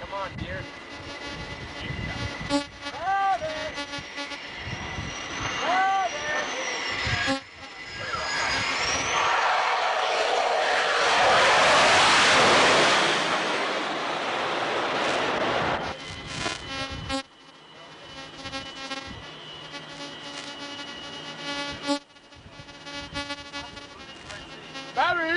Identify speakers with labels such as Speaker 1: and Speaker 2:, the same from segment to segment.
Speaker 1: Come on, dear.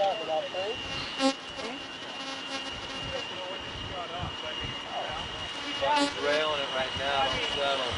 Speaker 1: E2.
Speaker 2: Railing it right now.